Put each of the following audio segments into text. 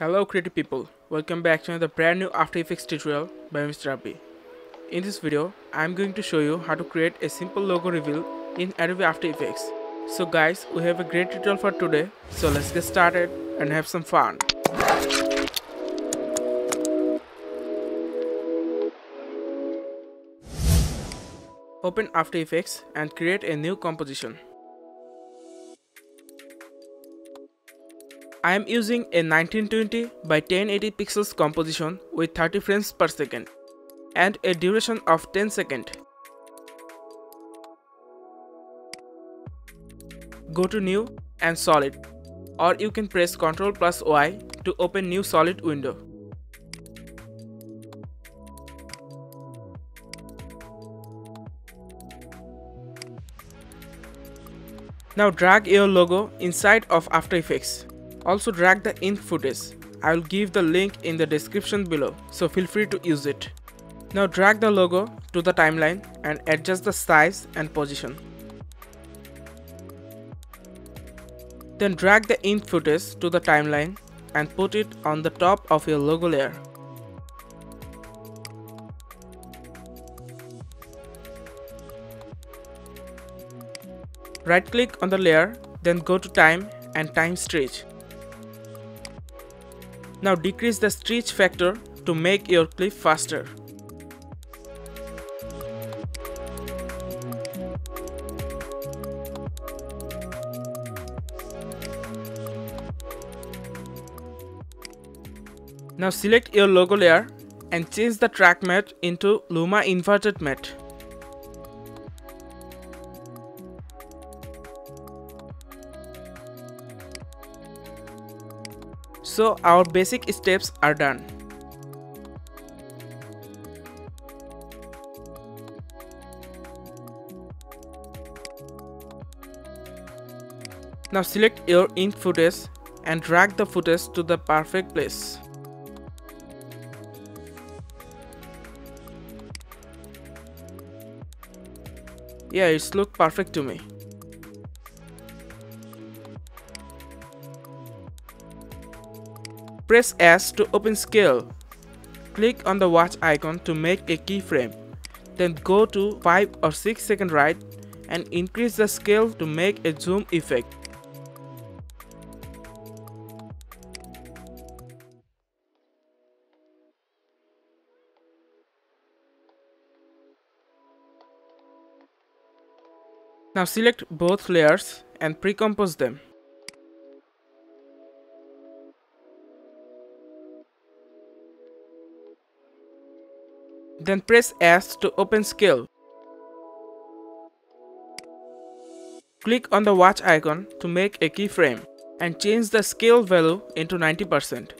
Hello creative people, welcome back to another brand new After Effects tutorial by M.H. Rabby. In this video, I am going to show you how to create a simple logo reveal in Adobe After Effects. So guys, we have a great tutorial for today, so let's get started and have some fun. Open After Effects and create a new composition. I am using a 1920 by 1080 pixels composition with 30 frames per second and a duration of 10 seconds. Go to new and solid or you can press Ctrl plus Y to open new solid window. Now drag your logo inside of After Effects. Also drag the ink footage. I will give the link in the description below, so feel free to use it. Now drag the logo to the timeline and adjust the size and position. Then drag the ink footage to the timeline and put it on the top of your logo layer. Right click on the layer, then go to time and time stretch. Now decrease the stretch factor to make your clip faster. Now select your logo layer and change the track matte into Luma inverted matte. So our basic steps are done. Now select your ink footage and drag the footage to the perfect place. Yeah, it's look perfect to me. Press S to open scale. Click on the watch icon to make a keyframe. Then go to 5 or 6 second right and increase the scale to make a zoom effect. Now select both layers and pre-compose them. Then press S to open scale. Click on the watch icon to make a keyframe and change the scale value into 90%.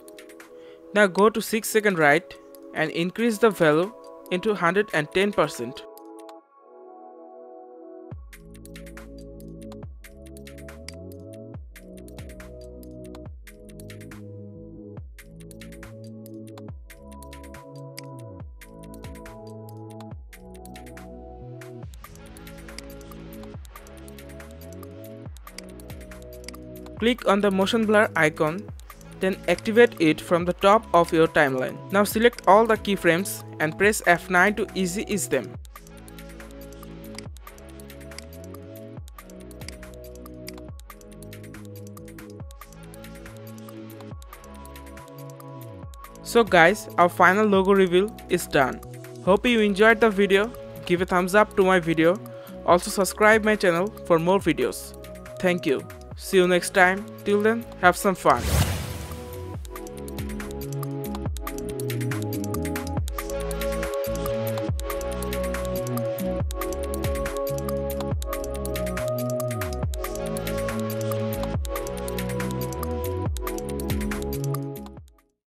Now go to 6 second right and increase the value into 110%. Click on the motion blur icon, then activate it from the top of your timeline. Now select all the keyframes and press F9 to easy ease them. So guys, our final logo reveal is done. Hope you enjoyed the video, give a thumbs up to my video, also subscribe my channel for more videos. Thank you. See you next time. Till then, have some fun.